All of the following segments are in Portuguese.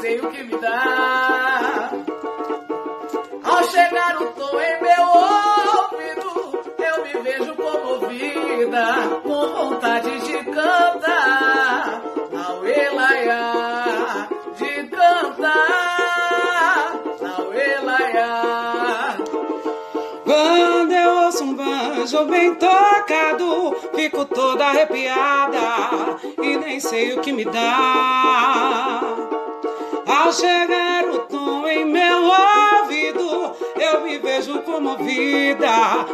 sei o que me dá. Ao chegar o tom em meu ouvido, eu me vejo comovida, com vontade de cantar. Auelaiá, de cantar. Auelaiá. Quando eu ouço um banjo bem tocado, fico toda arrepiada e nem sei o que me dá. Ao chegar o tom em meu ouvido, eu me vejo comovida,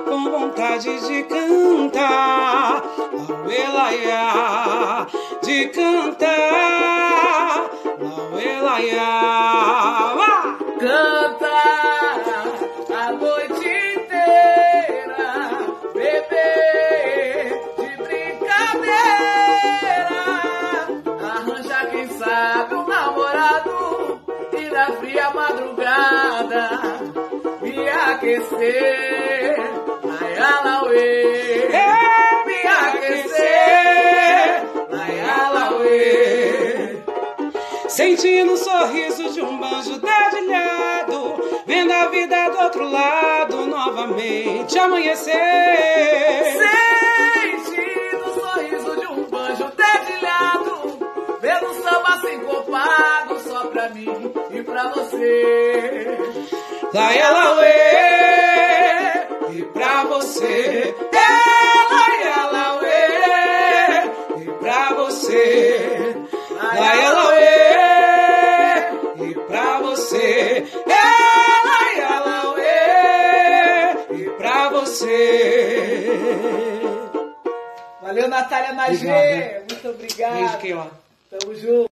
com vontade de cantar. Auelaiá, de cantar. Auelaiá. Canta a noite inteira, beber de brincadeira. Arranja, quem sabe, um namorado e fria madrugada me aquecer. Ai, alauê, me aquecer. Ai, alauê. Sentindo o sorriso de um banjo dedilhado, vendo a vida do outro lado novamente amanhecer. Mim e pra você. Lá ela uê, e pra você. Ela ela uê, e pra você. Lá ela uê, e pra você. Ela ela uê, e pra você. Valeu, Natália. Obrigado. Muito obrigada. Beijo, Keila. Tamo junto.